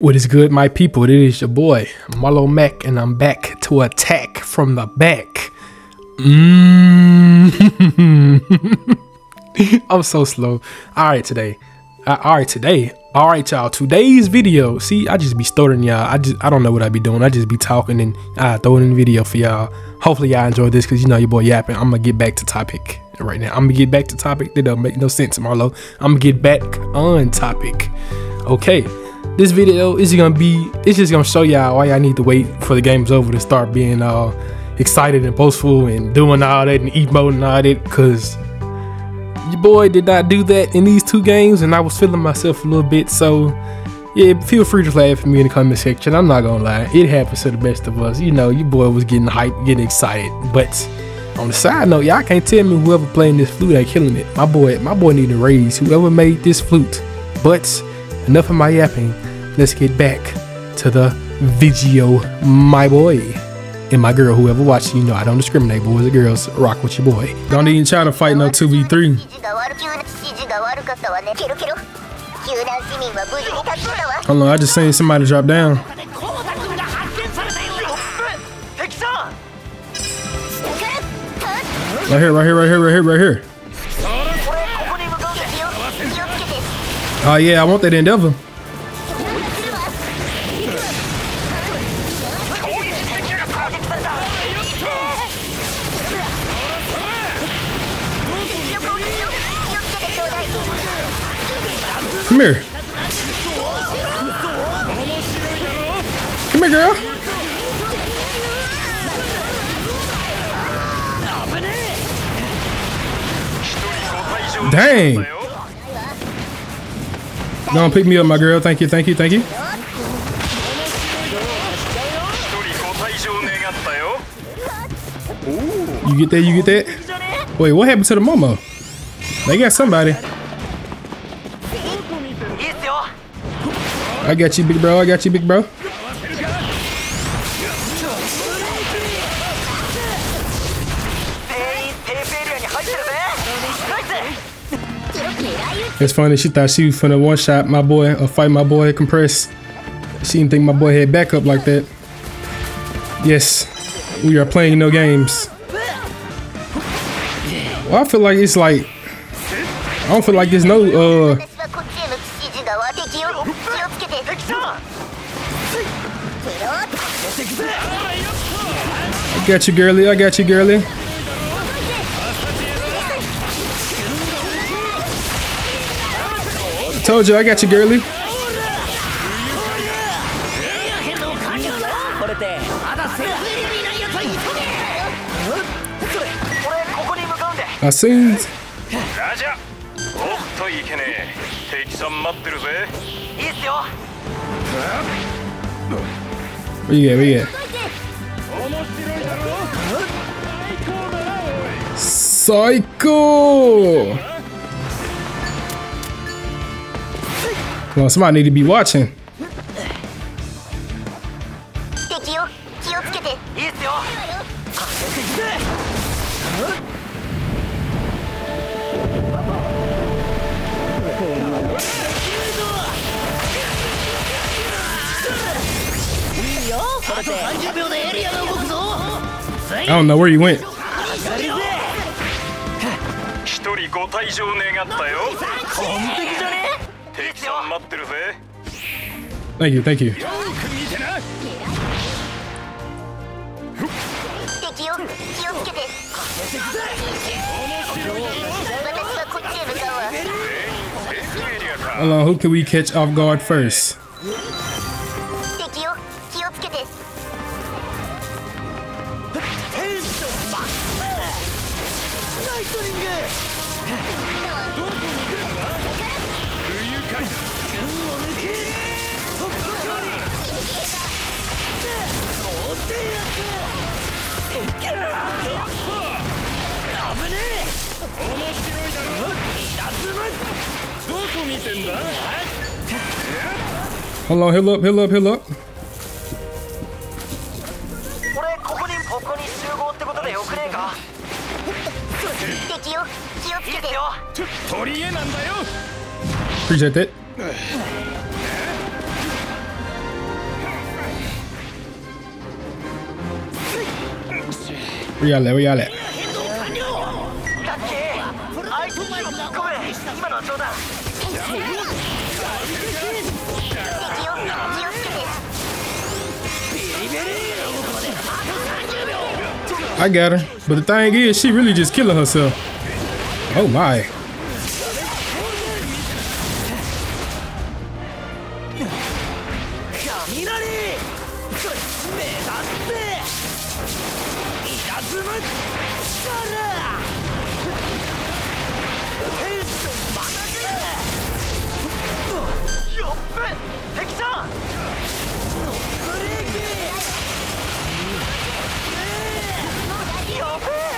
What is good, my people? It is your boy, Marlo Mac, and I'm back to attack from the back. Mm. I'm so slow. All right, today. Uh, all right, today. All right, y'all. Today's video. See, I just be stuttering, y'all. I just, I don't know what I be doing. I just be talking and I throw it in the video for y'all. Hopefully, y'all enjoy this because you know your boy yapping. I'm gonna get back to topic right now. I'm gonna get back to topic. That don't make no sense, Marlo. I'm gonna get back on topic. Okay this video is gonna be it's just gonna show y'all why y'all need to wait for the game's over to start being uh excited and boastful and doing all that and emoting and all that because your boy did not do that in these two games and I was feeling myself a little bit. So yeah feel free to laugh at me in the comment section. I'm not gonna lie it happens to the best of us. You know your boy was getting hyped getting excited. But on the side note y'all can't tell me whoever playing this flute ain't killing it. My boy my boy need a raise whoever made this flute. But enough of my yapping let's get back to the video, my boy. And my girl, whoever watches, you know I don't discriminate, boys and girls. Rock with your boy. Don't even try to fight no 2v3. Hold on, I just seen somebody drop down. Right here, right here, right here, right here, right here. Oh yeah, I want that endeavor. Come here. Come here, girl. Dang. Don't pick me up, my girl. Thank you, thank you, thank you. You get that, you get that? Wait, what happened to the Momo? They got somebody. I got you, big bro. I got you, big bro. It's funny, she thought she was finna one shot my boy or fight my boy compress. She didn't think my boy had backup like that. Yes, we are playing no games. Well, I feel like it's like I don't feel like there's no uh I got you, girly. I got you, girly. Told you, I got you, girly. I seen. Where you at? Where you at? Psycho! Well, somebody need to be watching. I don't know where you went. Thank you, thank you. Hold on, who can we catch off guard first? Hold on, heal up, heal up, heal up. Appreciate that. we we. I got her. But the thing is, she really just killing herself. Oh my. たずむ力テンションまたくるよっべ敵さんのブレーキやべえ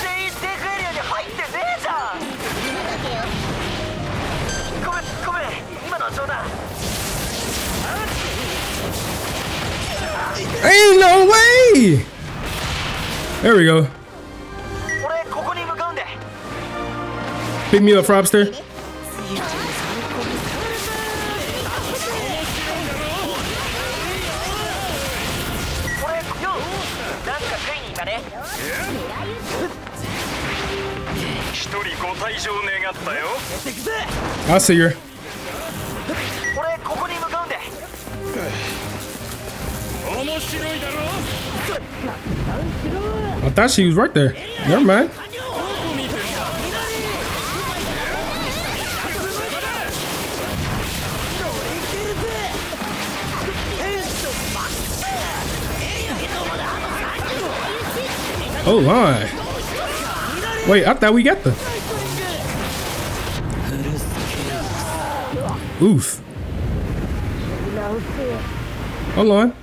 全員デクエリアに入ってねえじゃんごめんごめん今のは冗談 Ain't no way! There we go. Pick me up, Frobster. I see her. I thought she was right there. Never mind. Oh my. Wait, I thought we got the. Oof. Hold on.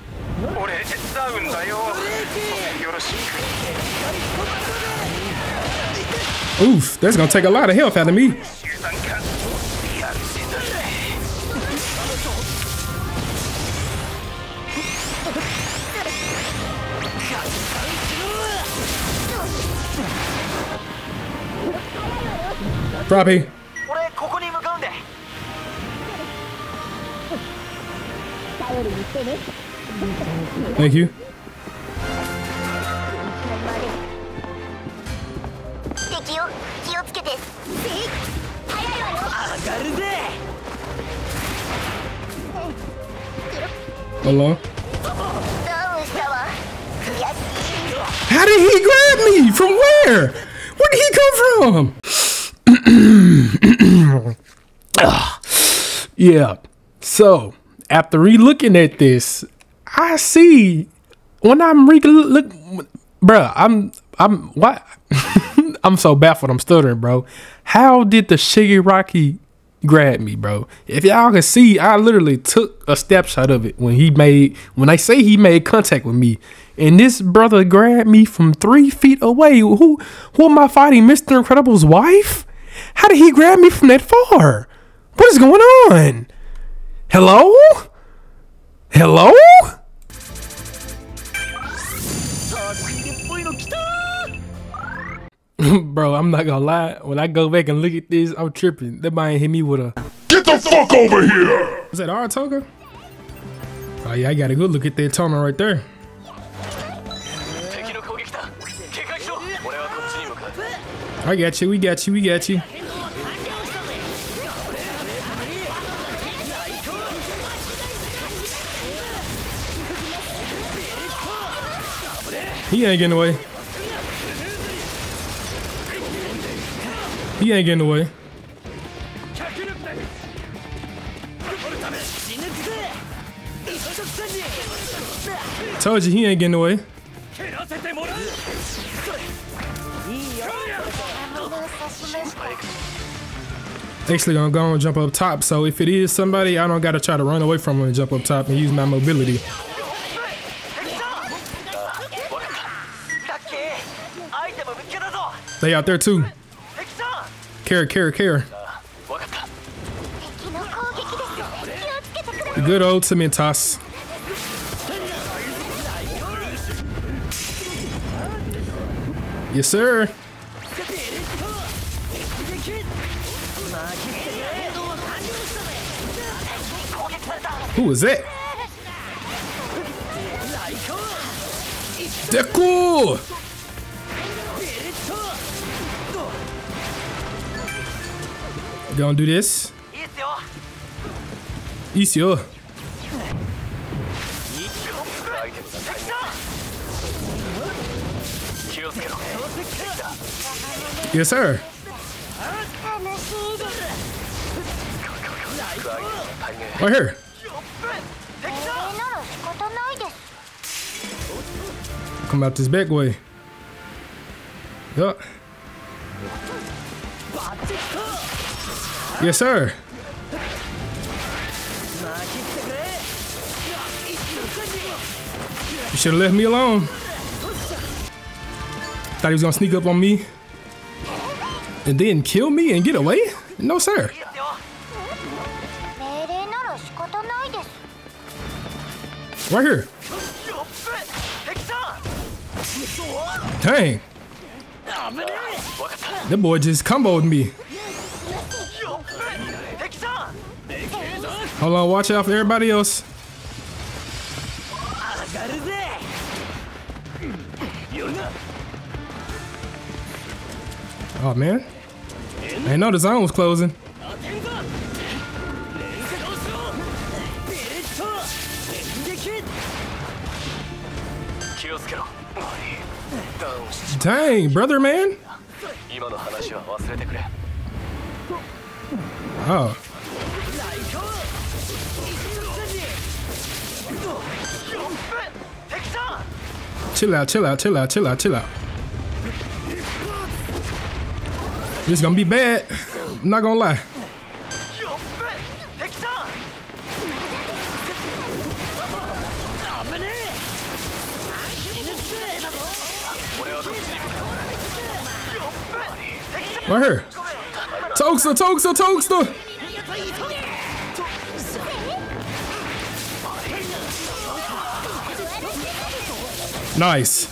Oof, that's gonna take a lot of health out of me. Robbie. Thank you. Hello? How did he grab me? From where? Where did he come from? yeah. So, after re-looking at this, I see when I'm re look, bruh, I'm I'm what I'm so baffled. I'm stuttering, bro. How did the Shigaraki grab me, bro? If y'all can see, I literally took a snapshot of it when he made when I say he made contact with me, and this brother grabbed me from three feet away. Who who am I fighting, Mister Incredible's wife? How did he grab me from that far? What is going on? Hello? Hello? Bro, I'm not gonna lie. When I go back and look at this, I'm tripping. That might hit me with a Get the fuck over here! Is that Aratoga? Oh yeah, I got a good look at that tunnel right there. I got you, we got you, we got you. He ain't getting away. He ain't getting away. Told you he ain't getting away. Actually, I'm gonna go and jump up top. So if it is somebody, I don't gotta try to run away from him and jump up top and use my mobility. They out there too care, care, care. Good old Cementoss. Yes, sir. Who is that? Deku! Gonna do this. Isio. Oh. Yes, sir. Right here. Come out this back way. Yup. Yeah. Yes, sir. You should have left me alone. Thought he was gonna sneak up on me and then kill me and get away? No, sir. Right here. Dang. That boy just comboed me. Hold on, watch out for everybody else. Oh man. I know the zone was closing. Dang, brother man. Oh. Chill out, chill out, chill out, chill out, chill out. This gonna be bad. I'm not gonna lie. Right here. Tokster, Tokster, Tokster! Nice.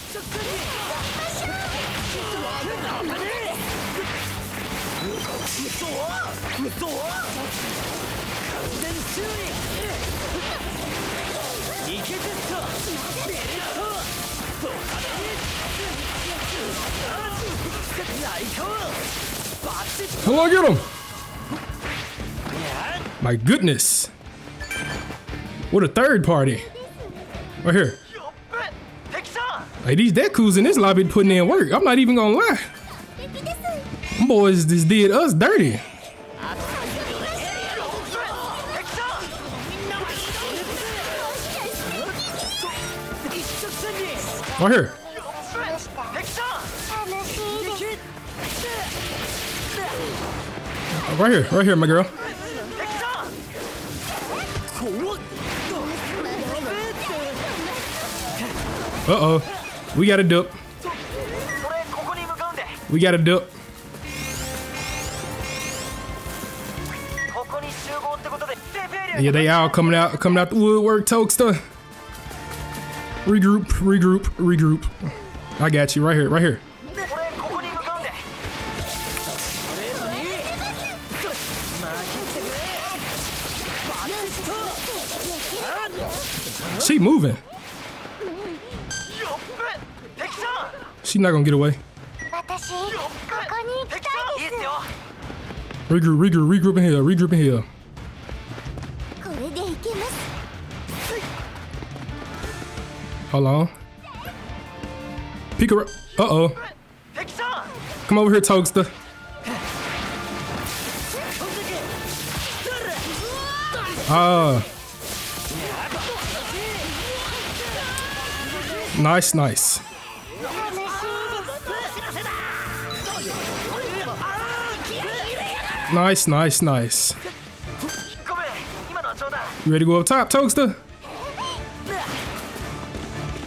On, get him. My goodness. What a third party. Right here. Like these Dekus in this lobby putting in work. I'm not even gonna lie. Them boys just did us dirty. Right here. Right here, right here, my girl. Uh-oh. We got a dupe. We got a dupe. Yeah, they all coming out, coming out the woodwork, Tokester. Regroup, regroup, regroup. I got you right here, right here. She moving. She's not gonna get away. Regroup, regroup, regroup in here, regroup in here. Hold on. Peek up. Uh-oh. Come over here, Togster. Ah. Nice, nice. Nice, nice, nice. You ready to go up top, Toaster?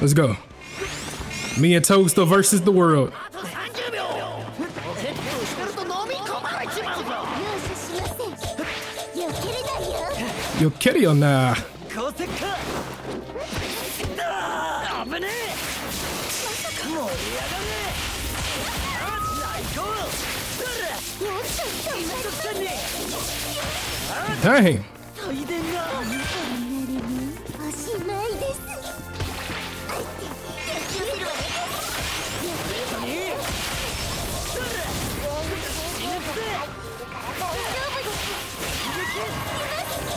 Let's go. Me and Toaster versus the world. You're kidding or nah? Dang.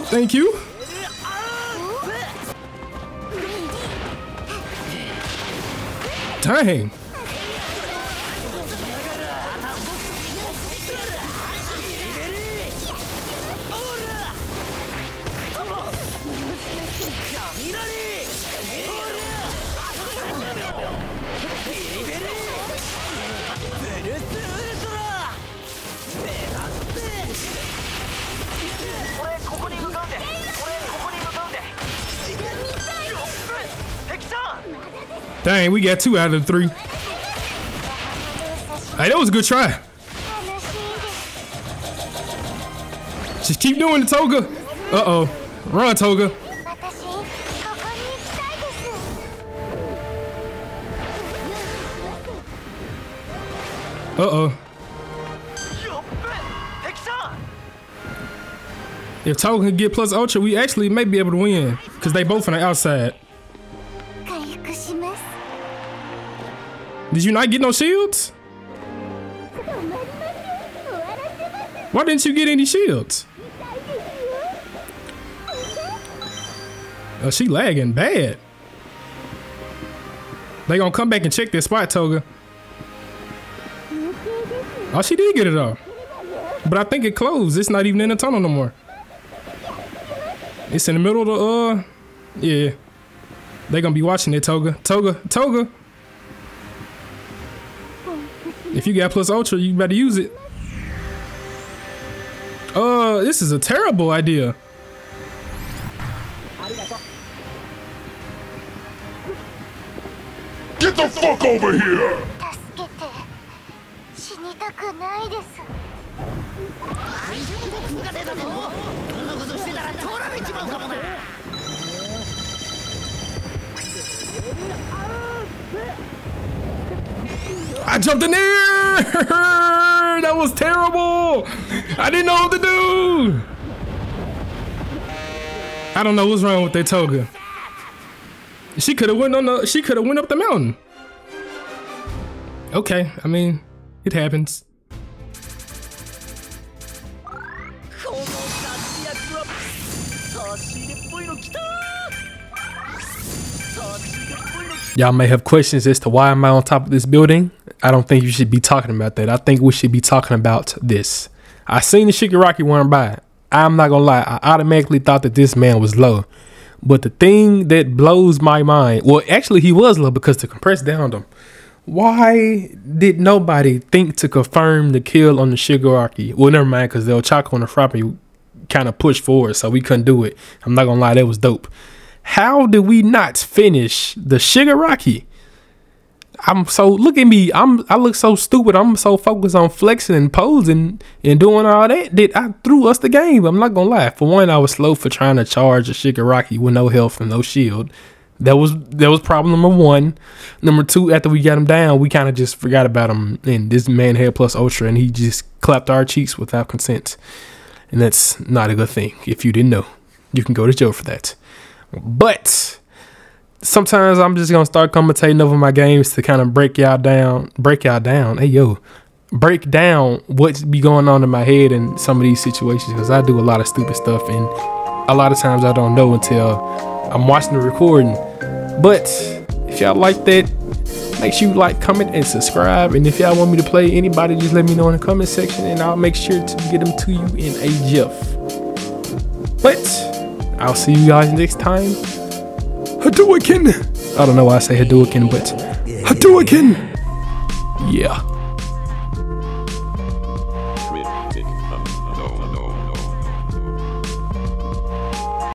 Thank you. Dang. Dang, we got two out of the three. Hey, that was a good try. Just keep doing the toga. Uh-oh. Run, toga. Uh-oh. If Toga can get plus Ultra, we actually may be able to win. Because they both on the outside. Did you not get no shields? Why didn't you get any shields? Oh, she lagging bad. They gonna come back and check this spot, Toga. Oh, she did get it off. But I think it closed. It's not even in the tunnel no more. It's in the middle of the, uh, yeah. They gonna be watching it, Toga. Toga, Toga. If you got plus ultra, you better use it. Uh, this is a terrible idea. Get the fuck over here! I jumped in there! that was terrible! I didn't know what to do! I don't know what's wrong with that toga. She could have went on the she could have went up the mountain. Okay, I mean, it happens. Y'all may have questions as to why am I on top of this building. I don't think you should be talking about that. I think we should be talking about this. I seen the Shigaraki run by. I'm not gonna lie, I automatically thought that this man was low. But the thing that blows my mind, well, actually he was low because the compress downed him. Why did nobody think to confirm the kill on the Shigaraki? Well, never mind, because the Ochako and the Frappe kind of pushed forward, so we couldn't do it. I'm not gonna lie, that was dope. How did we not finish the Shigaraki? I'm so look at me. I'm I look so stupid. I'm so focused on flexing and posing and doing all that that I threw us the game. I'm not gonna lie. For one, I was slow for trying to charge a Shigaraki with no health and no shield. That was that was problem number one. Number two, after we got him down, we kind of just forgot about him. And this man had plus ultra, and he just clapped our cheeks without consent. And that's not a good thing. If you didn't know, you can go to jail for that. But sometimes I'm just gonna start commentating over my games to kind of break y'all down, break y'all down. Hey yo, break down what's be going on in my head in some of these situations because I do a lot of stupid stuff and a lot of times I don't know until I'm watching the recording. But if y'all like that, make sure you like, comment, and subscribe. And if y'all want me to play anybody, just let me know in the comment section and I'll make sure to get them to you in a GIF. But I'll see you guys next time. Hadouken! I don't know why I say Hadouken, but Hadouken! Yeah.